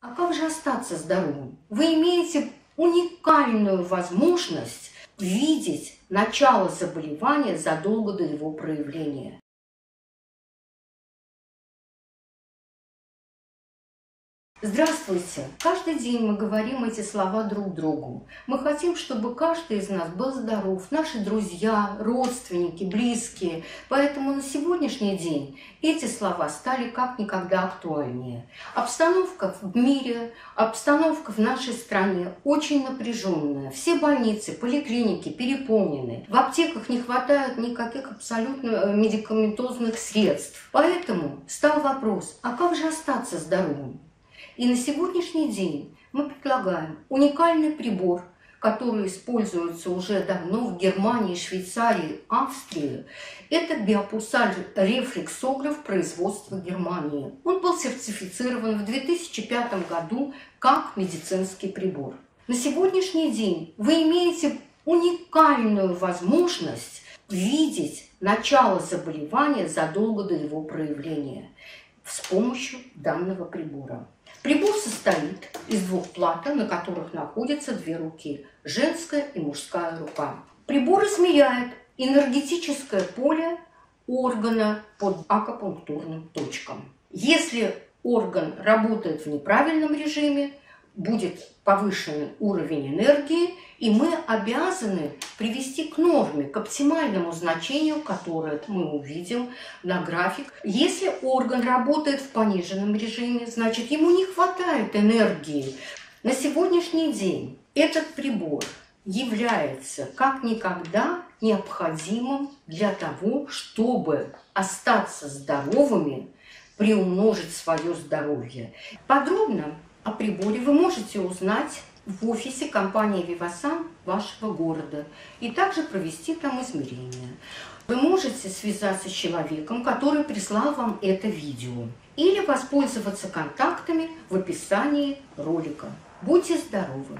А как же остаться здоровым? Вы имеете уникальную возможность видеть начало заболевания задолго до его проявления. Здравствуйте! Каждый день мы говорим эти слова друг другу. Мы хотим, чтобы каждый из нас был здоров, наши друзья, родственники, близкие. Поэтому на сегодняшний день эти слова стали как никогда актуальнее. Обстановка в мире, обстановка в нашей стране очень напряженная. Все больницы, поликлиники переполнены. В аптеках не хватает никаких абсолютно э, медикаментозных средств. Поэтому стал вопрос, а как же остаться здоровым? И на сегодняшний день мы предлагаем уникальный прибор, который используется уже давно в Германии, Швейцарии, Австрии. Это биопусаль рефлексограф производства Германии. Он был сертифицирован в 2005 году как медицинский прибор. На сегодняшний день вы имеете уникальную возможность видеть начало заболевания задолго до его проявления с помощью данного прибора. Прибор состоит из двух плат, на которых находятся две руки – женская и мужская рука. Прибор измеряет энергетическое поле органа под акупунктурным точкам. Если орган работает в неправильном режиме, будет повышенный уровень энергии, и мы обязаны привести к норме, к оптимальному значению, которое мы увидим на график. Если орган работает в пониженном режиме, значит ему не хватает энергии. На сегодняшний день этот прибор является как никогда необходимым для того, чтобы остаться здоровыми, приумножить свое здоровье. Подробно о приборе вы можете узнать в офисе компании «Вивасан» вашего города и также провести там измерения. Вы можете связаться с человеком, который прислал вам это видео, или воспользоваться контактами в описании ролика. Будьте здоровы!